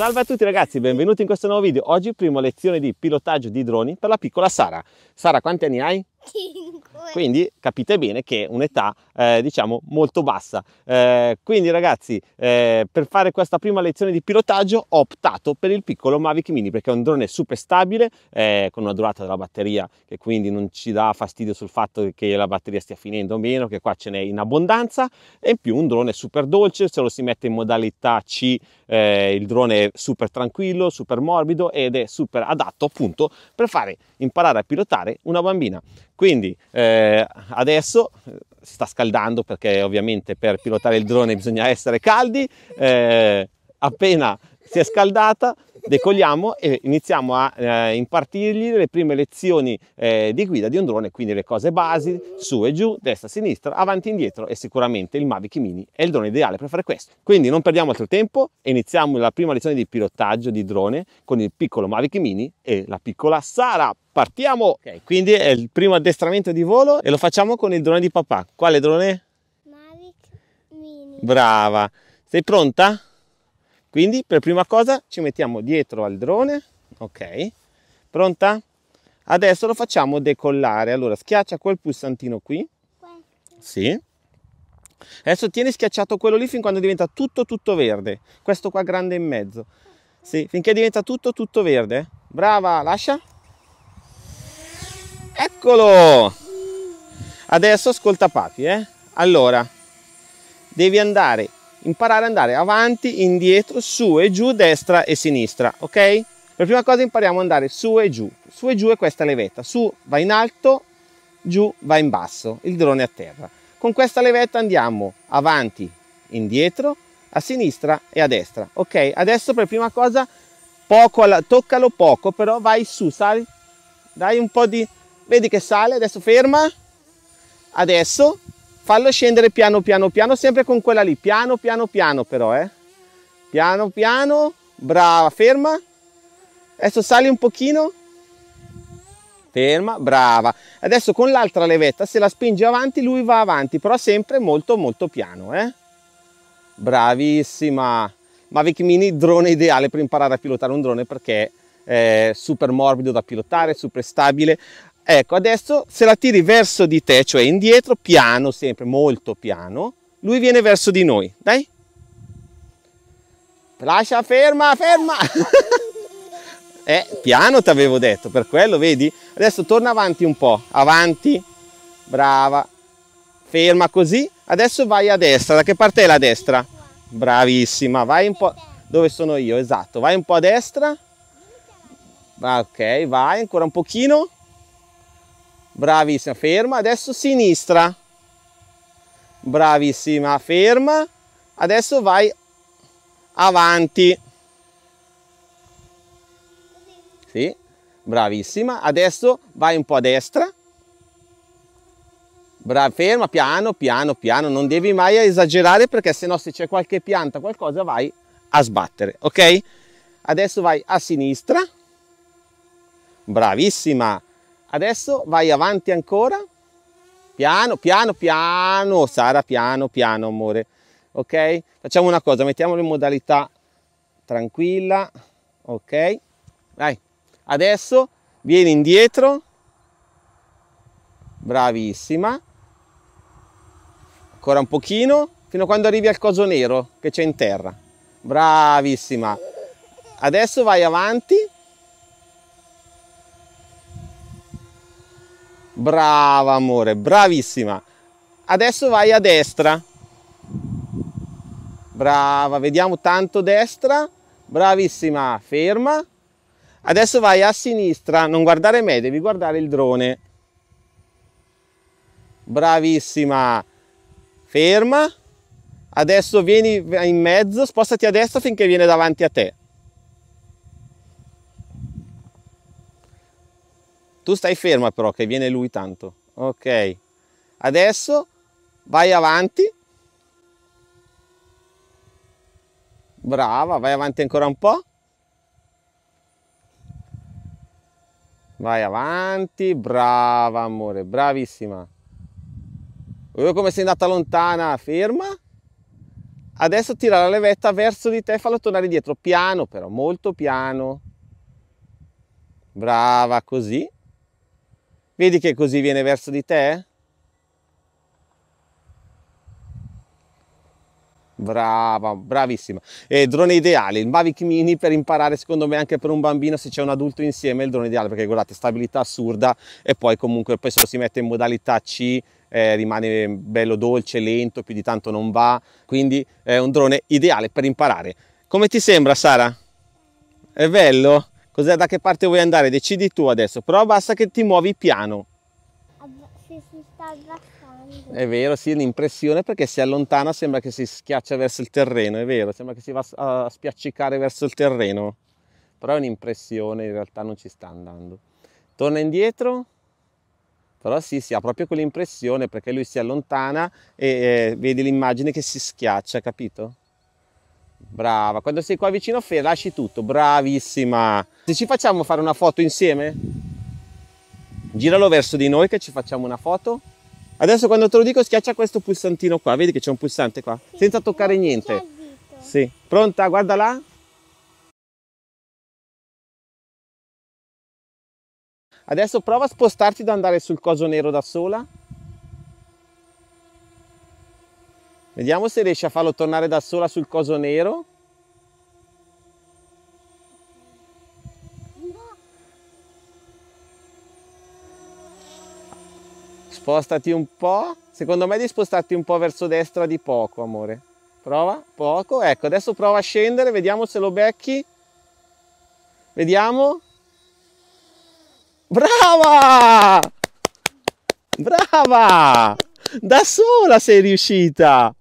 Salve a tutti ragazzi, benvenuti in questo nuovo video. Oggi prima lezione di pilotaggio di droni per la piccola Sara. Sara, quanti anni hai? 5. Quindi capite bene che è un'età eh, diciamo molto bassa. Eh, quindi ragazzi, eh, per fare questa prima lezione di pilotaggio ho optato per il piccolo Mavic Mini perché è un drone super stabile, eh, con una durata della batteria che quindi non ci dà fastidio sul fatto che la batteria stia finendo o meno, che qua ce n'è in abbondanza e in più un drone super dolce, se lo si mette in modalità C eh, il drone è super tranquillo, super morbido ed è super adatto appunto per fare imparare a pilotare una bambina. Quindi eh, adesso eh, si sta scaldando perché ovviamente per pilotare il drone bisogna essere caldi, eh, appena si è scaldata decolliamo e iniziamo a eh, impartirgli le prime lezioni eh, di guida di un drone, quindi le cose basi, su e giù, destra sinistra, avanti e indietro e sicuramente il Mavic Mini è il drone ideale per fare questo. Quindi non perdiamo altro tempo e iniziamo la prima lezione di pilotaggio di drone con il piccolo Mavic Mini e la piccola Sara. Partiamo! Okay, quindi è il primo addestramento di volo e lo facciamo con il drone di papà. Quale drone? Mavic Mini. Brava! Sei pronta? Quindi per prima cosa ci mettiamo dietro al drone, ok? Pronta? Adesso lo facciamo decollare. Allora schiaccia quel pulsantino qui. Sì. Adesso tieni schiacciato quello lì fin quando diventa tutto tutto verde. Questo qua grande in mezzo. Sì, finché diventa tutto tutto verde. Brava, lascia. Eccolo! Adesso ascolta papi, eh? Allora, devi andare, imparare ad andare avanti, indietro, su e giù, destra e sinistra, ok? Per prima cosa impariamo ad andare su e giù. Su e giù è questa levetta. Su va in alto, giù va in basso, il drone a terra. Con questa levetta andiamo avanti, indietro, a sinistra e a destra. Ok, adesso per prima cosa poco alla, toccalo poco, però vai su, sali, dai un po' di, vedi che sale, adesso ferma, adesso fallo scendere piano piano piano, sempre con quella lì, piano piano piano però, eh. Piano piano, brava, ferma, adesso sali un pochino, ferma, brava. Adesso con l'altra levetta, se la spingi avanti, lui va avanti, però sempre molto molto piano, eh. Bravissima. Mavic Mini, drone ideale per imparare a pilotare un drone perché è super morbido da pilotare, super stabile. Ecco, adesso se la tiri verso di te, cioè indietro, piano, sempre molto piano, lui viene verso di noi. Dai. Lascia, ferma, ferma. eh, piano ti avevo detto, per quello, vedi? Adesso torna avanti un po', avanti, brava, ferma così. Adesso vai a destra, da che parte è la destra? Bravissima, vai un po', dove sono io, esatto, vai un po' a destra. Ok, vai, ancora un pochino. Bravissima, ferma. Adesso sinistra. Bravissima, ferma. Adesso vai avanti. Sì, bravissima. Adesso vai un po' a destra. Brava, ferma, piano, piano, piano. Non devi mai esagerare perché sennò se c'è qualche pianta, qualcosa, vai a sbattere, ok? Adesso vai a sinistra. Bravissima. Adesso vai avanti ancora. Piano, piano, piano. Sara, piano, piano, amore. Ok? Facciamo una cosa, mettiamolo in modalità tranquilla. Ok? Dai. Adesso vieni indietro. Bravissima. Ancora un pochino, fino a quando arrivi al coso nero che c'è in terra. Bravissima. Adesso vai avanti. Brava amore, bravissima. Adesso vai a destra. Brava, vediamo tanto destra. Bravissima, ferma. Adesso vai a sinistra, non guardare me, devi guardare il drone. Bravissima. Ferma. Adesso vieni in mezzo, spostati a destra finché viene davanti a te. Tu stai ferma però che viene lui tanto. Ok. Adesso vai avanti. Brava, vai avanti ancora un po'. Vai avanti, brava amore, bravissima. Vedo come sei andata lontana, ferma. Adesso tira la levetta verso di te, fallo tornare dietro, piano però, molto piano. Brava, così. Vedi che così viene verso di te? Brava, bravissima. E drone ideale, il Mavic Mini per imparare secondo me anche per un bambino se c'è un adulto insieme il drone ideale perché guardate stabilità assurda e poi comunque poi se lo si mette in modalità C eh, rimane bello dolce, lento, più di tanto non va, quindi è un drone ideale per imparare. Come ti sembra Sara? È bello? Cos'è da che parte vuoi andare? Decidi tu adesso, però basta che ti muovi piano. Se si sta abbassando. È vero, sì, l'impressione perché si allontana sembra che si schiaccia verso il terreno, è vero, sembra che si va a spiaccicare verso il terreno, però è un'impressione, in realtà non ci sta andando. Torna indietro, però sì, si ha proprio quell'impressione perché lui si allontana e eh, vedi l'immagine che si schiaccia, capito? Brava, quando sei qua vicino a Fe lasci tutto, bravissima. Se ci facciamo fare una foto insieme? Giralo verso di noi che ci facciamo una foto. Adesso quando te lo dico schiaccia questo pulsantino qua, vedi che c'è un pulsante qua? Sì, Senza toccare niente. Sì, pronta? Guarda là. Adesso prova a spostarti da andare sul coso nero da sola. Vediamo se riesci a farlo tornare da sola sul coso nero. Spostati un po'. Secondo me devi spostarti un po' verso destra di poco, amore. Prova, poco. Ecco, adesso prova a scendere, vediamo se lo becchi. Vediamo. Brava! Brava! Da sola sei riuscita!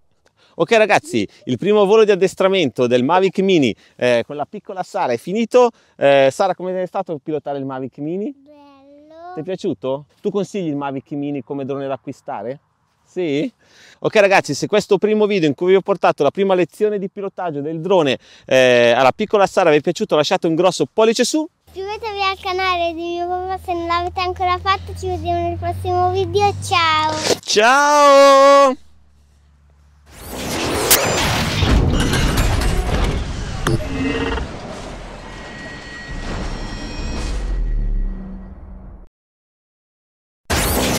Ok ragazzi, il primo volo di addestramento del Mavic Mini eh, con la piccola Sara è finito. Eh, Sara, come è stato pilotare il Mavic Mini? Bello. Ti è piaciuto? Tu consigli il Mavic Mini come drone da acquistare? Sì? Ok ragazzi, se questo primo video in cui vi ho portato la prima lezione di pilotaggio del drone eh, alla piccola Sara vi è piaciuto lasciate un grosso pollice su. Iscrivetevi al canale di mio papà se non l'avete ancora fatto. Ci vediamo nel prossimo video. Ciao! Ciao!